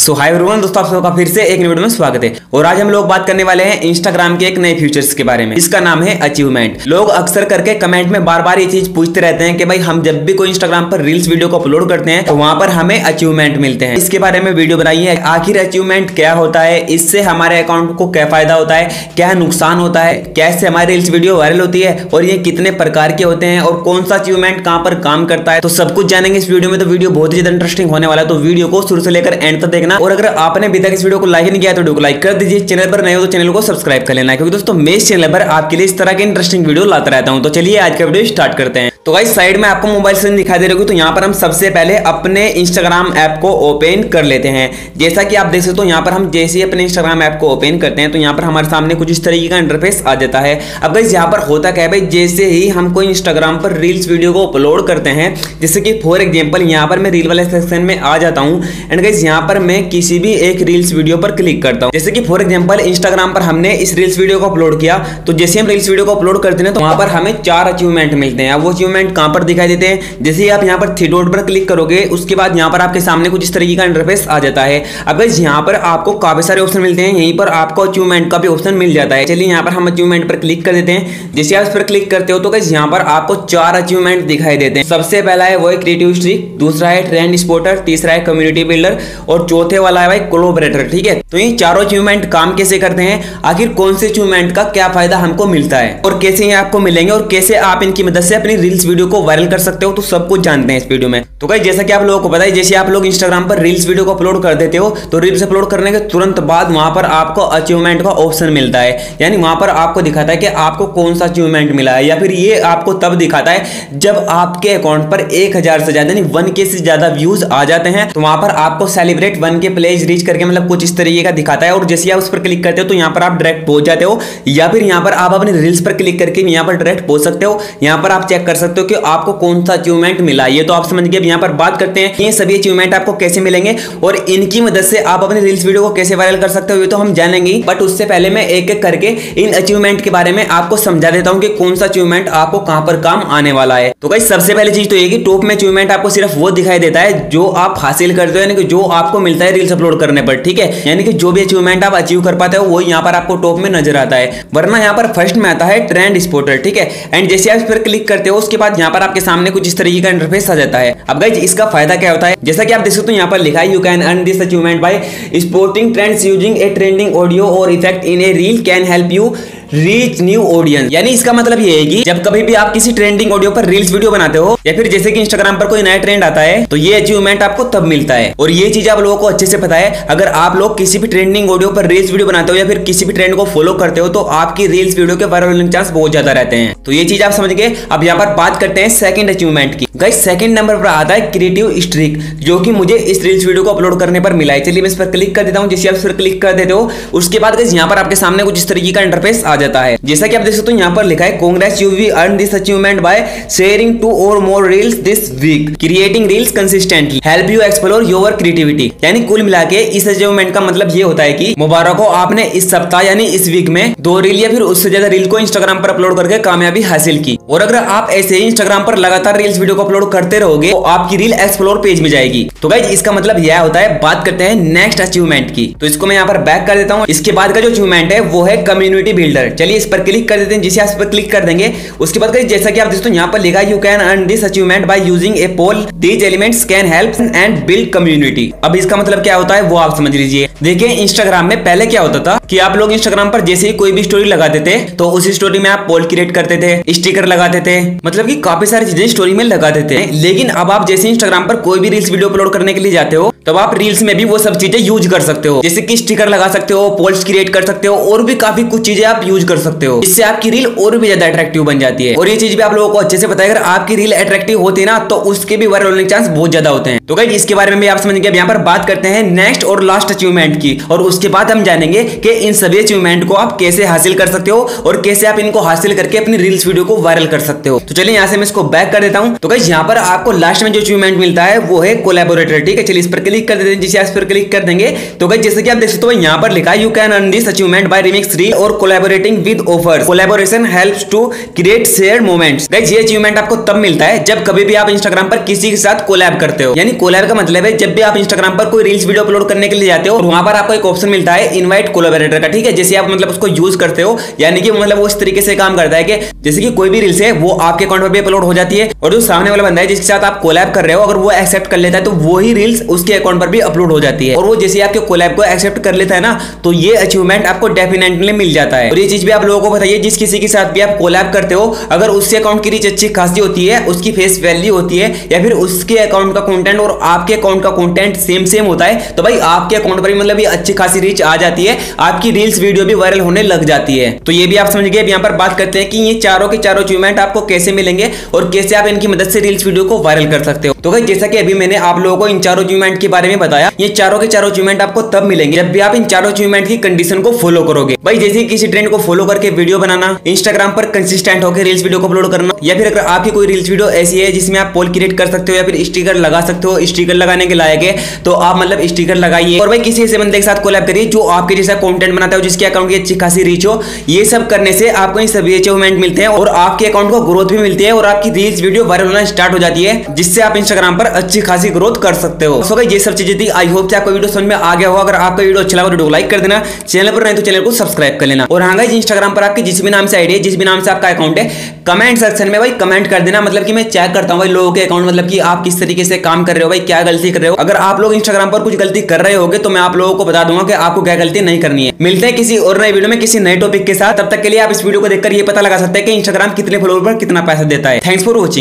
सो high everyone दोस्तों, आप सबका फिर से एक वीडियो में स्वागत है। और आज हम लोग बात करने वाले हैं इंस्टाग्राम के एक नए फीचर्स के बारे में। इसका नाम है अचीवमेंट लोग अक्सर करके कमेंट में बार बार ये चीज़ पूछते रहते हैं कि भाई, हम जब भी कोई इंस्टाग्राम पर रील्स वीडियो को अपलोड करते हैं तो वहाँ पर हमें अचीवमेंट मिलते हैं। इसके बारे में वीडियो बनाई है आखिर अचीवमेंट क्या होता है? इससे हमारे अकाउंट को क्या फ़ायदा होता है? क्या नुकसान होता है? कैसे हमारी रील्स वीडियो वायरल होती है? और ये कितने प्रकार के होते हैं? और कौन सा अचीवमेंट कहाँ पर काम करता है? तो सब कुछ जानेंगे इस वीडियो में। तो वीडियो बहुत ही ज़्यादा इंटरेस्टिंग होने वाला है। तो वीडियो को शुरू से लेकर एंड तक देखना। और अगर आपने अभी तक इस वीडियो को लाइक नहीं किया तो वीडियो को लाइक कर दीजिए। चैनल पर नए हो तो चैनल को सब्सक्राइब कर लेना, क्योंकि दोस्तों मैं इस चैनल पर आपके लिए इस तरह के इंटरेस्टिंग वीडियो लाता रहता हूँ। तो चलिए आज का वीडियो स्टार्ट करते हैं। तो गाइस साइड में आपको मोबाइल स्क्रीन दिखाई दे रही होगी तो यहाँ पर हम सबसे पहले अपने इंस्टाग्राम ऐप को ओपन कर लेते हैं। जैसा कि आप देख सकते हो तो यहाँ पर हम जैसे ही अपने इंस्टाग्राम ऐप को ओपन करते हैं तो यहाँ पर हमारे सामने कुछ इस तरीके का इंटरफेस आ जाता है। अब गाइस यहाँ पर होता क्या है भाई, जैसे ही हम कोई इंस्टाग्राम पर रील्स वीडियो को अपलोड करते हैं, जैसे कि फॉर एग्ज़ाम्पल यहाँ पर मैं रील वाले सेक्शन में आ जाता हूँ एंड गाइस यहाँ पर मैं किसी भी एक रील्स वीडियो पर क्लिक करता हूँ। जैसे कि फॉर एग्ज़ाम्पल इंस्टाग्राम पर हमने इस रील्स वीडियो को अपलोड किया तो जैसे हम रील्स वीडियो को अपलोड करते हैं तो वहाँ पर हमें चार अचीवमेंट मिलते हैं। वो अचीवमेंट कहाँ पर दिखाई देते हैं? जैसे ही आप यहाँ पर थ्री डॉट पर क्लिक करोगे, उसके बाद यहाँ पर आपके सामने कुछ इस तरीके का इंटरफेस आ जाता है। अब यहाँ पर आपको काफ़ी सारे ऑप्शन मिलते हैं। यहीं पर आपको अचीवमेंट का भी ऑप्शन मिल जाता है। चलिए यहाँ पर हम अचीवमेंट पर क्लिक कर देते हैं। जैसे आप इस पर क्लिक करते हो तो कैसे यहाँ पर आपको चार अचीवमेंट दिखाई देते हैं। सबसे पहला है वो है क्रिएटिव स्ट्रीक दूसरा है ट्रेंड स्पोर्टर तीसरा है कम्युनिटी बिल्डर और चौथे वाला है भाई कोलोबरेटर ठीक है? तो ये चारों अचीवमेंट काम कैसे करते हैं? आखिर कौन से अचीवमेंट का क्या फ़ायदा हमको मिलता है? और कैसे ये आपको मिलेंगे? और कैसे आप इनकी मदद से अपनी रील्स वीडियो को वायरल कर सकते हो तो सब कुछ जानते हैं इस वीडियो में। तो कहीं जैसा कि आप लोगों को पता है, जैसे आप लोग इंस्टाग्राम पर रील्स वीडियो को अपलोड कर देते हो तो रील्स अपलोड करने के तुरंत बाद वहाँ पर आपको अचीवमेंट का ऑप्शन मिलता है। यानी वहाँ पर आपको दिखाता है कि आपको कौन सा अचीवमेंट मिला है, या फिर ये आपको तब दिखाता है जब आपके अकाउंट पर एक हज़ार से ज़्यादा, यानी वन के से ज़्यादा व्यूज़ आ जाते हैं। तो वहाँ पर आपको सेलिब्रेट वन के प्लेज रीच करके मतलब कुछ इस तरीके का दिखाता है। और जैसे आप उस पर क्लिक करते हो तो यहाँ पर आप डायरेक्ट पहुँच जाते हो। या फिर यहाँ पर आप अपने रील्स पर क्लिक करके यहाँ पर डायरेक्ट पहुँच सकते हो। यहाँ पर आप चेक कर सकते हो कि आपको कौन सा अचीवमेंट मिला ये तो आप समझ गए यहाँ पर बात करते हैं ये सभी अचीवमेंट आपको कैसे मिलेंगे और इनकी मदद से आप अपने रील्स वीडियो को कैसे वायरल कर सकते हो, ये तो हम जानेंगे बट उससे पहले मैं एक एक करके इन अचीवमेंट के बारे में आपको समझा देता हूँ कि कौन सा अचीवमेंट आपको कहाँ पर काम आने वाला है। तो भाई सबसे पहले चीज़ तो ये कि टॉप में अचीवमेंट आपको सिर्फ़ वो दिखाई देता है जो आप हासिल करते हो, यानी कि जो आपको मिलता है रील्स अपलोड करने पर, ठीक है? यानी कि जो भी अचीवमेंट आप अचीव कर पाते हो, वो यहाँ पर आपको टॉप में नज़र आता है। वरना यहाँ पर फ़र्स्ट में आता है ट्रेंड स्पोर्टर ठीक है? एंड जैसे आप इस पर क्लिक करते हो, उसके बाद यहाँ पर आपके सामने कुछ इस तरीके का इंटरफेस आ जाता है। अब गाइज़ इसका फ़ायदा क्या होता है? जैसा कि आप देख सकते हो, यहाँ पर लिखा है you can earn this achievement by sporting trends using a trending audio और effect in a reel can help you reach new audience यानी इसका मतलब ये है कि जब कभी भी आप किसी ट्रेंडिंग ऑडियो पर रील्स वीडियो बनाते हो, या फिर जैसे कि इंस्टाग्राम पर कोई नया ट्रेंड आता है तो ये अचीवमेंट आपको तब मिलता है। और ये चीज़ आप लोगों को अच्छे से पता है, अगर आप लोग किसी भी ट्रेंडिंग ऑडियो पर रील्स वीडियो बनाते हो, या फिर किसी भी ट्रेंड को फॉलो करते हो तो आपकी रील्स वीडियो के वायरल होने चांस बहुत ज़्यादा रहते हैं। तो ये चीज़ आप समझ गए, अब यहाँ पर बात करते हैं सेकंड अचीवमेंट की। गाइस सेकंड नंबर पर आता है क्रिएटिव स्ट्रीक जो कि मुझे इस रील्स वीडियो को अपलोड करने पर मिला है। चलिए मैं इस पर क्लिक कर देता हूँ, जैसे आप इस पर क्लिक कर देते हो, उसके बाद गाइस यहाँ पर आपके सामने कुछ इस तरीके का इंटरफेस आ जाता है। जैसा कि आप देख सकते हो, यहाँ पर लिखा है congrats you've earn this achievement by sharing two और more reels this week creating reels consistently help you explore your creativity यानी कुल मिला के इस अचीवमेंट का मतलब ये होता है कि मुबारक हो आपने इस सप्ताह, यानी इस वीक में दो रील या फिर उससे ज़्यादा रील को इंस्टाग्राम पर अपलोड करके कामयाबी हासिल की। और अगर आप ऐसे ही इंस्टाग्राम पर लगातार रील्स वीडियो को अपलोड करते रहोगे तो आपकी रील एक्सप्लोर पेज में जाएगी। तो गाइज़ इसका मतलब यह होता है, बात करते हैं नेक्स्ट अचीवमेंट की। तो इसको मैं यहाँ पर बैक कर देता हूँ। इसके बाद का जो अचीवमेंट है, वो है कम्युनिटी बिल्डर चलिए इस पर क्लिक कर देते हैं, जिसे आप इस पर क्लिक कर देंगे। उसके बाद जैसा कि आप दोस्तों यहाँ पर लिखा you can earn this achievement by using a poll these elements can help and build community अब इसका मतलब क्या होता है, वो आप समझ लीजिए। देखिए इंस्टाग्राम में पहले क्या होता था कि आप लोग इंस्टाग्राम पर जैसे ही कोई भी स्टोरी लगाते थे तो उसी स्टोरी में आप पोल क्रिएट करते थे स्टिकर लगाते थे मतलब कि काफ़ी सारी चीज़ें स्टोरी में लगा देते हैं लेकिन अब आप जैसे इंस्टाग्राम पर कोई भी रील्स वीडियो अपलोड करने के लिए जाते हो, तब आप रील्स में भी वो सब चीज़ें यूज़ कर सकते हो। जैसे कि स्टिकर लगा सकते हो पोल्स क्रिएट कर सकते हो, और भी काफ़ी कुछ चीज़ें आप यूज़ कर सकते हो। इससे आपकी रील और भी ज़्यादा अट्रैक्टिव बन जाती है। और ये चीज़ भी आप लोगों को अच्छे से पता है, अगर आपकी रील अट्रैक्टिव होती है ना तो उसके भी वायरल होने के चांस बहुत ज़्यादा होते हैं। तो गाइस इसके बारे में भी आप समझ गए यहाँ पर बात करते हैं नेक्स्ट और लास्ट अचीवमेंट की। और उसके बाद हम जानेंगे कि इन सभी अचीवमेंट को आप कैसे हासिल कर सकते हो और कैसे आप इनको हासिल करके अपनी रील्स वीडियो को वायरल कर सकते हो। तो चलिए यहाँ से मैं इसको बैक कर देता हूँ। तो गाइस यहाँ पर आपको लास्ट में जो अचीवमेंट मिलता है, वो है कोलेबोरेटर ठीक है? चलिए इस पर क्लिक कर देते हैं। जिसे इस पर क्लिक कर देंगे तो गाइस जैसे कि आप देख सकते हो, यहाँ पर लिखा you can earn this achievement by remix reel और collaborating with offers collaboration helps to create share moments guys ये अचीवमेंट आपको तब मिलता है जब कभी भी आप इंस्टाग्राम पर किसी के साथ कोलैब करते हो। यानी कोलैब का मतलब है, जब भी आप इंस्टाग्राम पर कोई रील्स वीडियो अपलोड करने के लिए जाते हो वहाँ पर आपको एक ऑप्शन मिलता है इनवाइट कोलेबोरेटर का, ठीक है? जैसे आप मतलब उसको यूज़ करते हो, यानी कि मतलब वो इस तरीके से काम करता है कि जैसे कि कोई भी रील्स है, वो आपके अकाउंट पर भी अपलोड हो जाती है और जो सामने वाला बंदा है, जिसके साथ आप कोलैब कर रहे हो, अगर वो एक्सेप्ट कर लेता है तो वही रील्स उसके अकाउंट पर भी अपलोड हो जाती है। और वो जैसे आपके कोलैब को एक्सेप्ट कर लेता है ना तो ये अचीवमेंट आपको डेफिनेटली मिल जाता है। और ये चीज़ भी आप लोगों को बताइए, जिस किसी के साथ भी आप कोलैब करते हो, अगर उसके अकाउंट की रीच अच्छी खासी होती है, उसकी फेस वैल्यू होती है, या फिर उसके अकाउंट का कंटेंट और आपके अकाउंट का कंटेंट सेम सेम होता है तो भाई आपके अकाउंट पर मतलब ये अच्छी खासी रीच आ जाती है, आपकी रील्स वीडियो भी वायरल होने लग जाती है। तो ये भी आप समझ गए यहाँ पर बात करते हैं कि ये चारों के चारों अचीवमेंट आपको कैसे मिलेंगे और कैसे आप इनकी मदद से रील्स वीडियो को वायरल कर सकते हो। तो भाई, जैसा कि अभी मैंने आप लोगों को इन चारों अचीवमेंट के बारे में बताया, ये चारों के चारों अचीवमेंट आपको तब मिलेंगे जब भी आप इन चारों अचीवमेंट की कंडीशन को फॉलो करोगे। भाई, जैसे किसी ट्रेंड को फॉलो करके वीडियो बनाना इंस्टाग्राम पर कंसिस्टेंट होकर रील्स वीडियो को अपलोड करना, या फिर अगर आपकी कोई रील्स वीडियो ऐसी है जिसमें आप पोल क्रिएट कर सकते हो या फिर स्टिकर लगा सकते हो स्टिकर लगाने के लायक है तो आप मतलब स्टिकर लगाइए। और भाई, किसी ऐसे बंदे के साथ कोलैब करिए जो आपके जैसा कंटेंट बनाता है जिसके अकाउंट की अच्छी खासी रीच हो। ये सब करने से आपको सभी अचीवमेंट मिलते हैं और आपके अकाउंट को ग्रोथ भी मिलती है और आपकी रील्स वीडियो वायरल होना स्टार्ट हो जाती है, जिससे आप इंस्टाग्राम पर अच्छी खासी ग्रोथ कर सकते हो। सो ये सब चीज़ें थी। आई होप कि आपको वीडियो समझ में आ गया हो अगर आपका वीडियो अच्छा लगा को लाइक कर देना। चैनल पर नहीं तो चैनल को सब्सक्राइब कर लेना। और हाँ इंस्टाग्राम पर आपकी जिस भी नाम से आईडी है, जिस भी नाम से आपका अकाउंट है कमेंट सेक्शन में भाई कमेंट कर देना। मतलब कि मैं चेक करता हूँ भाई लोगों के अकाउंट मतलब कि आप किस तरीके से काम कर रहे हो भाई, क्या गलती कर रहे हो। अगर आप लोग इंस्टाग्राम पर कुछ गलती कर रहे होगे तो मैं आप लोगों को बता दूँगा कि आपको क्या गलती नहीं करनी है। मिलते हैं किसी और नए वीडियो में, किसी नए टॉपिक के साथ। तब तक के लिए आप इस वीडियो को देखकर ये पता लगा सकते हैं कि इंस्टाग्राम कितने फ्लोर पर कितना पैसा देता है। Thanks for watching